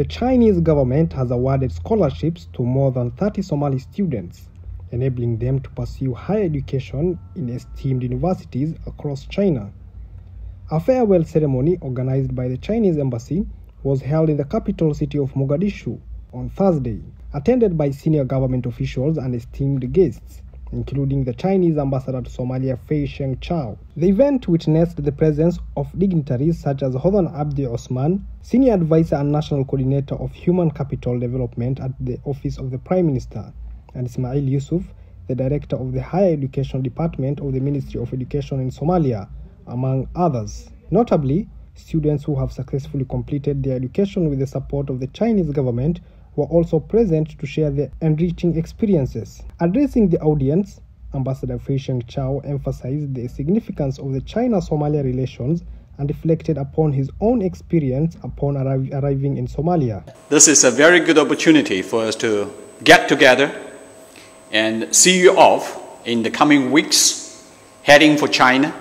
The Chinese government has awarded scholarships to more than 30 Somali students, enabling them to pursue higher education in esteemed universities across China. A farewell ceremony organized by the Chinese embassy was held in the capital city of Mogadishu on Thursday, attended by senior government officials and esteemed guests, including the Chinese ambassador to Somalia Fei Sheng Chao. The event witnessed the presence of dignitaries such as Hodan Abdi Osman, senior advisor and national coordinator of human capital development at the office of the Prime Minister, and Ismail Yusuf, the director of the higher education department of the Ministry of Education in Somalia, among others. Notably, students who have successfully completed their education with the support of the Chinese government were also present to share their enriching experiences. Addressing the audience, Ambassador Fei Sheng Chao emphasized the significance of the China-Somalia relations and reflected upon his own experience upon arri- arriving in Somalia. This is a very good opportunity for us to get together and see you off in the coming weeks heading for China.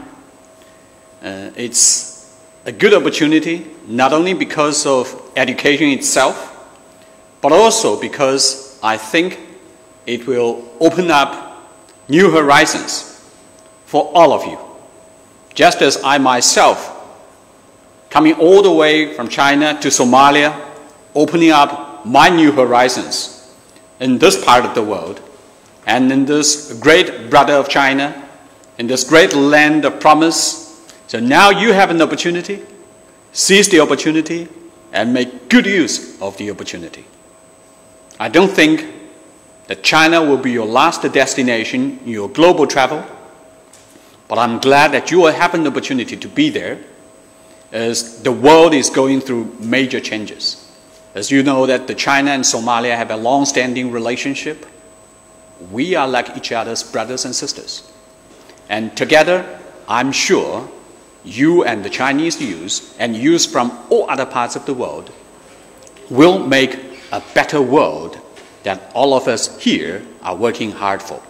Uh, it's a good opportunity not only because of education itself, but also because I think it will open up new horizons for all of you. Just as I myself, coming all the way from China to Somalia, opening up my new horizons in this part of the world, and in this great brother of China, in this great land of promise. So now you have an opportunity, seize the opportunity, and make good use of the opportunity. I don't think that China will be your last destination in your global travel, but I'm glad that you will have an opportunity to be there as the world is going through major changes. As you know that the China and Somalia have a long-standing relationship, we are like each other's brothers and sisters. And together, I'm sure you and the Chinese youth and youth from all other parts of the world will make a better world that all of us here are working hard for.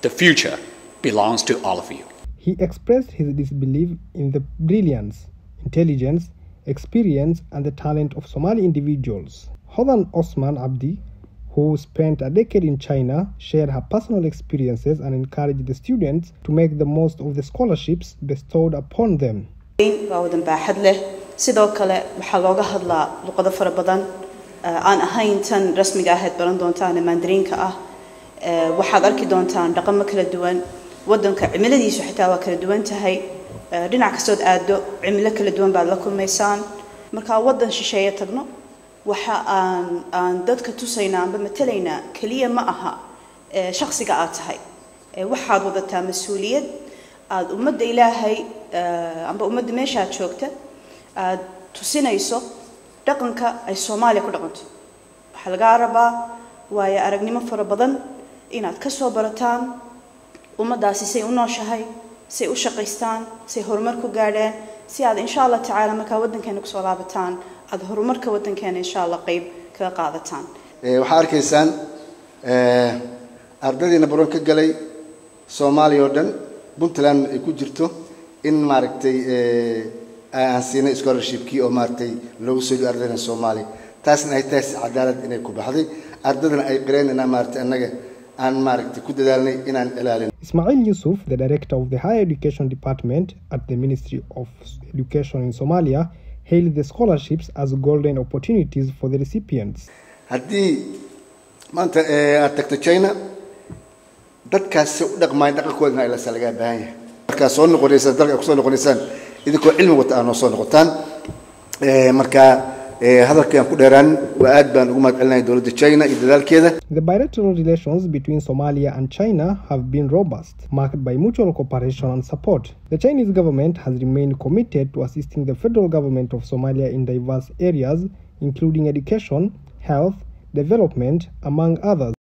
The future belongs to all of you. He expressed his disbelief in the brilliance, intelligence, experience, and the talent of Somali individuals. Hodan Osman Abdi, who spent a decade in China, shared her personal experiences and encouraged the students to make the most of the scholarships bestowed upon them. Aan ahayn tan rasmiga ahayd baran doontaan ee mandariinka ah. Waxaad arki doontaan dhaqamo kala duwan. Wadanka cimiladiisu xitaa waa kala duwan tahay. Dhinac kastood aado cimilo kala duwan baad la kulmaysaan. Markaa wadan shisheeye tagno waxa aan aan dadka tusaynaa amba matalaynaa keliya ma aha shakhsiga aad tahay. Waxaad wadataa mas'uuliyad aada ummadda ilaahay amba ummadda meeshaad joogta aad tusinayso dhaqanka ay soomaaliya ku dhaqanto. Waxaa lagaa rabaa waayo aragnimo fara badan inaad ka soo barataan ummaddaasi say u nooshahay say u shaqaystaan say horumar ku gaadheen si aad insha allah tacaala markaa waddankeena ku soo laabataan aada horumarka waddankeena insha allah qeyb kaga qaadataan. Waxaa arkaysaan ardaydiina baron ka galay soomaaliya oo dhan puntland ay ku jirto in maaragtay aan siinay scholarshipkii oo maaragtay loogu soo ardaydan soomaaliya taasna ay tahay cadaalad inay ku baxday. Ardaydana ay qireen inaan maaragtay annaga aan maaragtay ku dadaalnay inaan ilaalin. Ismail Yusuf, the director of the Higher Education Department at the Ministry of Education in Somalia, hailed the scholarships as golden opportunities for the recipients. haddii maanta aad tagto china dadkaas si u dhaqmaay dhaqankooda ilasa lagaa baahan yahay soo dalka kusoo noqonaysaan idinkoo cilmi wata aad noo soo noqotaan eh, eh, ku iyo dadaalkeeda The bilateral relations between Somalia and China have been robust, marked by mutual cooperation and support. The Chinese government has remained committed to assisting the federal government of Somalia in diverse areas, including education, health, development, among others.